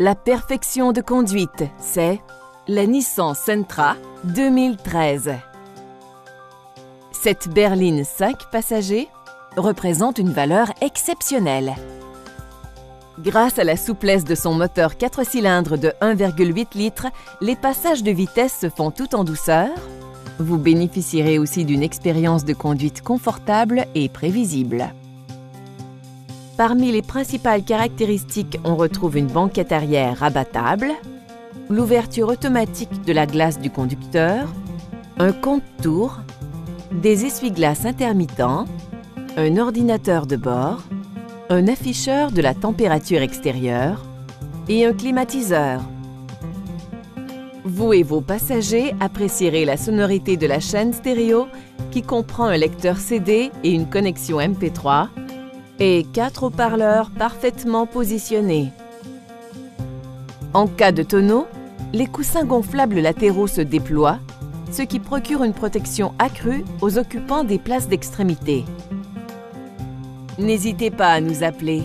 La perfection de conduite, c'est la Nissan Sentra 2013. Cette berline 5 passagers représente une valeur exceptionnelle. Grâce à la souplesse de son moteur 4 cylindres de 1,8 litres, les passages de vitesse se font tout en douceur. Vous bénéficierez aussi d'une expérience de conduite confortable et prévisible. Parmi les principales caractéristiques, on retrouve une banquette arrière rabattable, l'ouverture automatique de la glace du conducteur, un compte-tour, des essuie-glaces intermittents, un ordinateur de bord, un afficheur de la température extérieure et un climatiseur. Vous et vos passagers apprécierez la sonorité de la chaîne stéréo qui comprend un lecteur CD et une connexion MP3 et quatre haut-parleurs parfaitement positionnés. En cas de tonneau, les coussins gonflables latéraux se déploient, ce qui procure une protection accrue aux occupants des places d'extrémité. N'hésitez pas à nous appeler